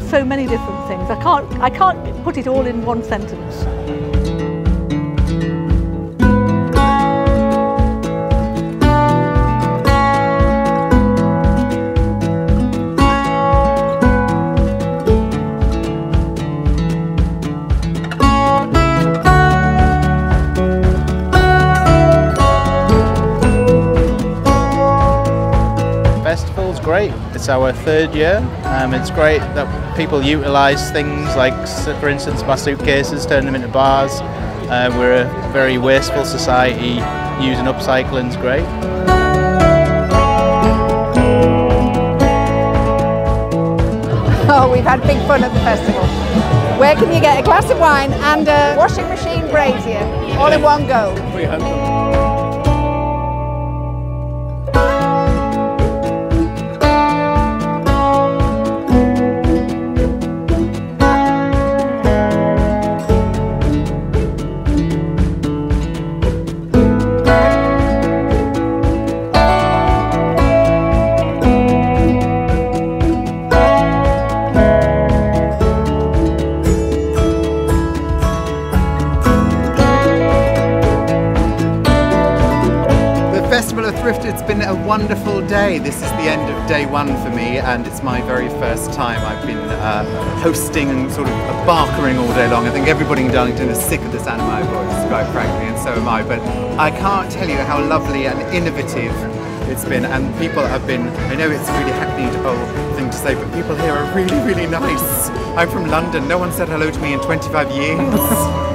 so many different things. I can't, I can't put it all in one sentence. Festival's great. It's our third year. Um, it's great that people utilise things like, for instance, my suitcases, turn them into bars. Uh, we're a very wasteful society. Using upcycling's great. Oh, we've had big fun at the festival. Where can you get a glass of wine and a washing machine brazier all in one go? Thrift, it's been a wonderful day. This is the end of day one for me, and it's my very first time. I've been uh, hosting and sort of barkering all day long. I think everybody in Darlington is sick of this animo voice, quite frankly, and so am I. But I can't tell you how lovely and innovative it's been, and people have been. I know it's a really hackneyed old thing to say, but people here are really, really nice. I'm from London. No one said hello to me in 25 years.